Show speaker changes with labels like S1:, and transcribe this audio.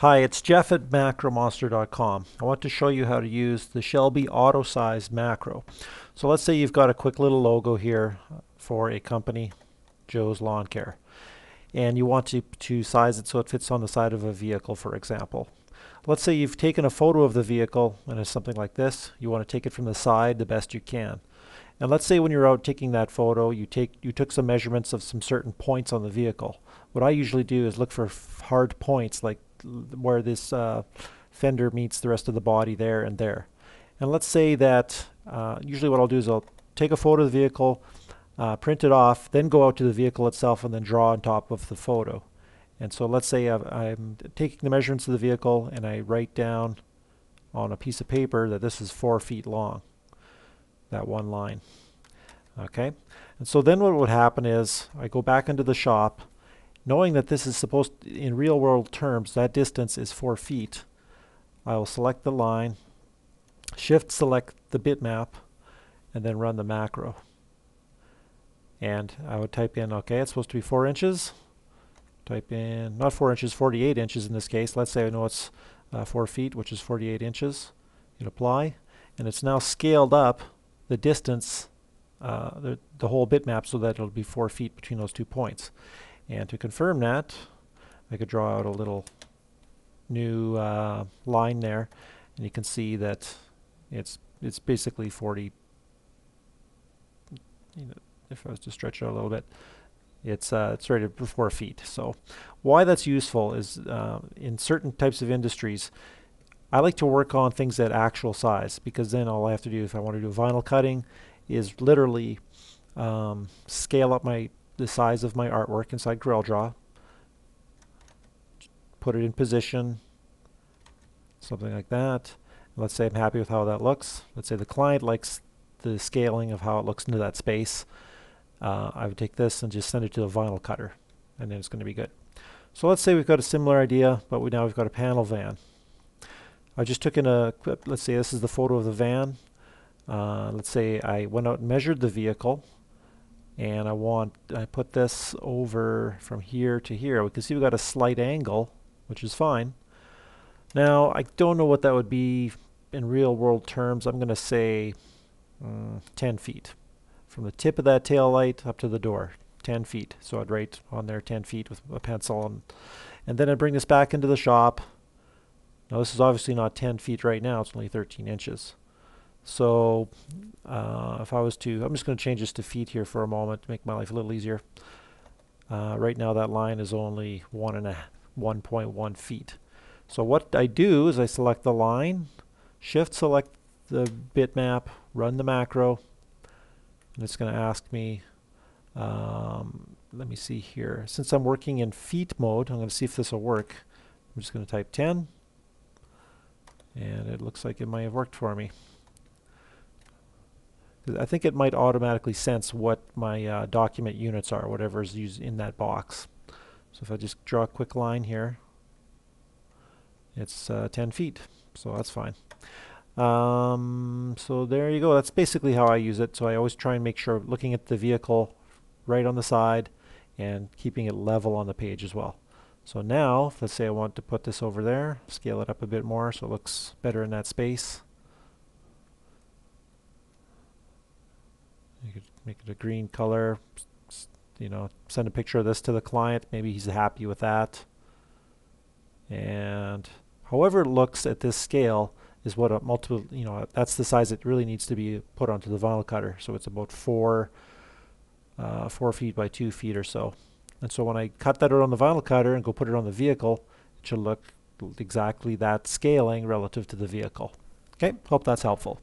S1: Hi, it's Jeff at macromonster.com. I want to show you how to use the Shelby auto size macro. So let's say you've got a quick little logo here for a company, Joe's Lawn Care, and you want to, to size it so it fits on the side of a vehicle, for example. Let's say you've taken a photo of the vehicle and it's something like this. You want to take it from the side the best you can. And let's say when you're out taking that photo, you take you took some measurements of some certain points on the vehicle. What I usually do is look for hard points like where this uh, fender meets the rest of the body there and there. And let's say that uh, usually what I'll do is I'll take a photo of the vehicle, uh, print it off, then go out to the vehicle itself and then draw on top of the photo. And so let's say i I'm taking the measurements of the vehicle and I write down on a piece of paper that this is four feet long, that one line. Okay, and so then what would happen is I go back into the shop Knowing that this is supposed, in real world terms, that distance is 4 feet, I will select the line, shift select the bitmap, and then run the macro. And I would type in, okay, it's supposed to be 4 inches. Type in, not 4 inches, 48 inches in this case. Let's say I know it's uh, 4 feet, which is 48 inches. Hit apply, and it's now scaled up the distance, uh, the, the whole bitmap, so that it'll be 4 feet between those two points. And to confirm that, I could draw out a little new uh, line there, and you can see that it's it's basically 40. You know, if I was to stretch it out a little bit, it's uh, it's for four feet. So, why that's useful is uh, in certain types of industries. I like to work on things at actual size because then all I have to do if I want to do vinyl cutting is literally um, scale up my the size of my artwork inside CorelDRAW, put it in position, something like that. Let's say I'm happy with how that looks. Let's say the client likes the scaling of how it looks into that space. Uh, I would take this and just send it to the vinyl cutter, and then it's going to be good. So let's say we've got a similar idea, but we now we've got a panel van. I just took in a, let's say this is the photo of the van. Uh, let's say I went out and measured the vehicle and I want I put this over from here to here. We can see we got a slight angle which is fine. Now I don't know what that would be in real world terms. I'm gonna say mm, 10 feet. From the tip of that tail light up to the door 10 feet. So I'd write on there 10 feet with a pencil and and then I'd bring this back into the shop. Now this is obviously not 10 feet right now. It's only 13 inches so uh, if I was to, I'm just going to change this to feet here for a moment to make my life a little easier. Uh, right now that line is only one and a 1.1 feet. So what I do is I select the line, shift select the bitmap, run the macro, and it's going to ask me, um, let me see here, since I'm working in feet mode, I'm going to see if this will work. I'm just going to type 10, and it looks like it might have worked for me. I think it might automatically sense what my uh, document units are, whatever is used in that box. So if I just draw a quick line here, it's uh, 10 feet, so that's fine. Um, so there you go. That's basically how I use it. So I always try and make sure looking at the vehicle right on the side and keeping it level on the page as well. So now, let's say I want to put this over there, scale it up a bit more so it looks better in that space. You could make it a green color, you know, send a picture of this to the client. Maybe he's happy with that. And however it looks at this scale is what a multiple, you know, that's the size it really needs to be put onto the vinyl cutter. So it's about four, uh, four feet by two feet or so. And so when I cut that out on the vinyl cutter and go put it on the vehicle, it should look exactly that scaling relative to the vehicle. Okay, hope that's helpful.